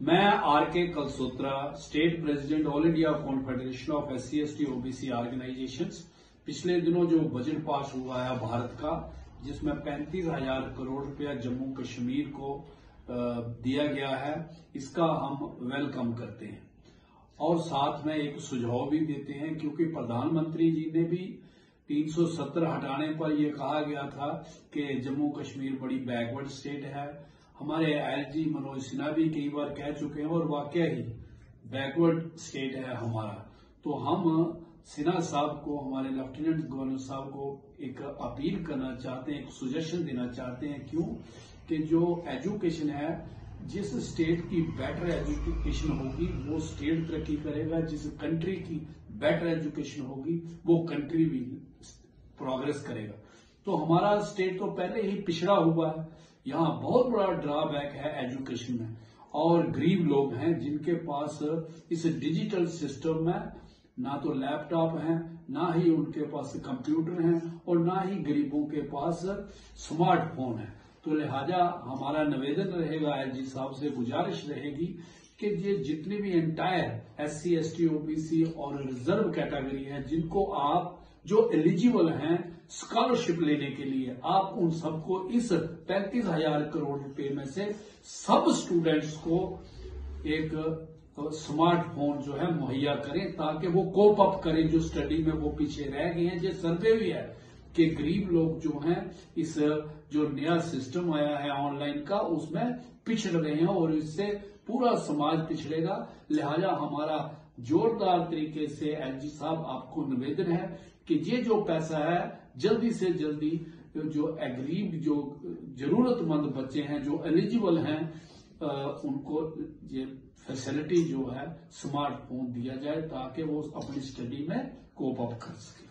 मैं R K Kalsotra state president all India confederation of S C S T OBC organisation पिछले दिनों जो budget pass हुआ है भारत का, जिसमें पैंतीस हज़ार करोड़ रुपया जम्मू कश्मीर को दिया गया है, इसका हम वेलकम करते हैं। और साथ में एक सुझाव भी देते हैं, क्योंकि प्रधानमंत्री जी ने भी 370 हटाने पर यह कहा गया था कि जम्मू कश्मीर बड़ी बैकवर्ड स्टेट है हमारे एलजी मनोज सिन्हा भी कई बार कह चुके हैं और वाकया ही बैकवर्ड स्टेट है हमारा। तो हम सिन्हा साहब को, हमारे लेफ्टिनेंट गवर्नर साहब को एक अपील करना चाहते हैं, एक सुजेशन देना चाहते हैं, क्यों? कि जो एजुकेशन है, जिस स्टेट की बेटर एजुकेशन होगी, वो स्टेट तरक्की करेगा, जिस कंट्री की बेटर एजुकेशन होगी, वो कंट्री भी प्रोग्रेस करेगा। तो हमारा स्टेट तो पहले ही पिछड़ा हुआ है। यहाँ बहुत बड़ा ड्रॉबैक है एजुकेशन में। और गरीब लोग हैं जिनके पास इस डिजिटल सिस्टम में ना तो लैपटॉप है, ना ही उनके पास कंप्यूटर है और ना ही गरीबों के पास स्मार्टफ़ोन है। तो लिहाजा हमारा निवेदन रहेगा एल जी साहब से गुजारिश रहेगी कि ये जितनी भी entire S C S T OBC और रिज़र्व कैटेगरी है, जिनको आप जो एलिजिबल हैं स्कॉलरशिप लेने के लिए, आप उन सबको इस पैंतीस हज़ार करोड़ रुपए में से सब स्टूडेंट्स को एक स्मार्टफ़ोन जो है मुहैया करें, ताकि वो कोप अप करें जो स्टडी में वो पीछे रह गए हैं, जो सर्वे भी है। कि गरीब लोग जो हैं, इस, जो नया सिस्टम आया है ऑनलाइन का, उसमें पिछड़ रहे हैं और इससे पूरा समाज पिछड़ेगा। लिहाजा हमारा जोरदार तरीके से एलजी साहब आपको निवेदन है कि ये जो पैसा है, जल्दी से जल्दी जो गरीब, जो जरूरतमंद बच्चे हैं, जो एलिजिबल हैं उनको ये फैसिलिटी जो है स्मार्टफ़ोन दिया जाए ताकि वो अपनी स्टडी में कोप अप कर सके।